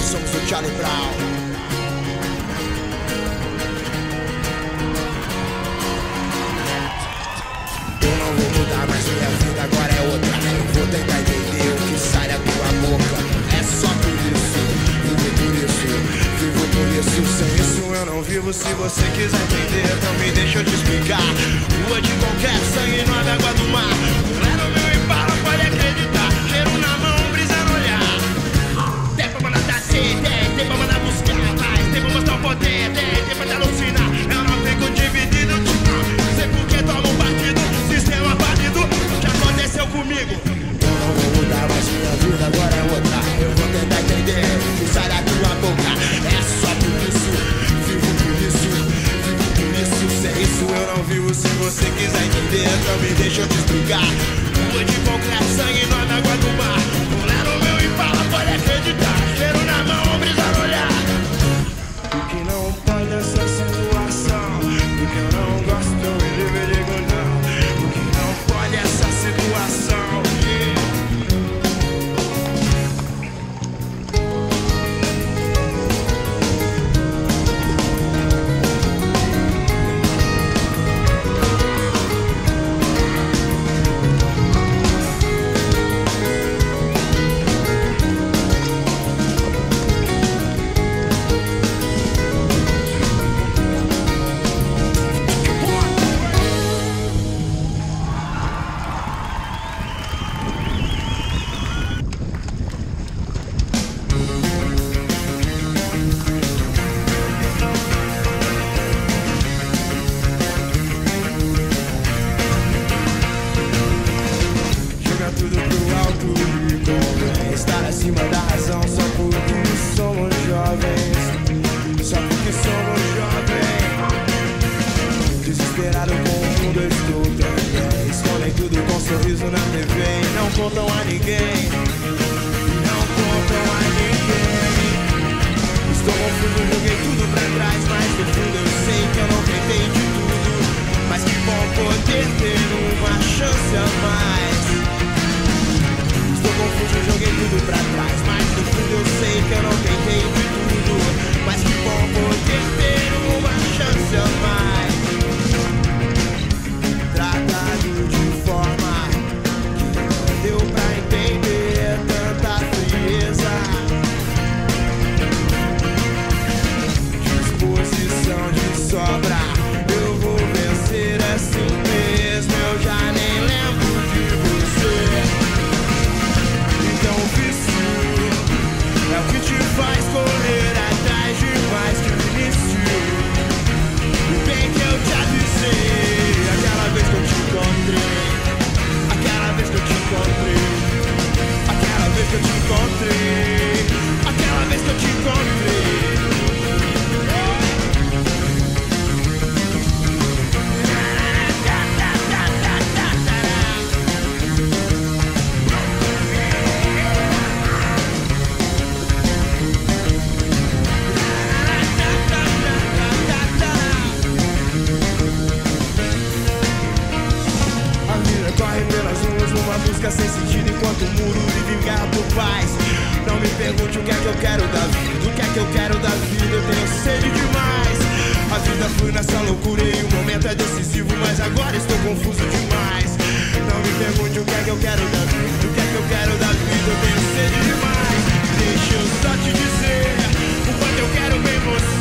nós somos o Charlie Brown. Eu não vou mudar, mas minha vida agora é outra. Eu vou tentar entender o que sai da tua boca. É só por isso, vivo por isso, vivo por isso. Sem isso eu não vivo. Se você quiser entender, então me deixa eu te explicar. Rua de qualquer sangue, não é água do mar. Se você quiser entender, então me deixa eu te explicar. Rua de bom sangue tudo pro alto e convém. Estar acima da razão só porque somos jovens. Só porque somos jovens. Desesperado com o mundo estou também. Escolhem tudo com um sorriso na TV e não contam a ninguém. Não contam a ninguém. Estou confuso, joguei tudo pra trás, mas no fundo Não me pergunte o que é que eu quero da vida, o que é que eu quero da vida, eu tenho sede demais. A vida foi nessa loucura e o momento é decisivo, mas agora estou confuso demais. Não me pergunte o que é que eu quero da vida, o que é que eu quero da vida, eu tenho sede demais. Deixa eu só te dizer o quanto eu quero ver você.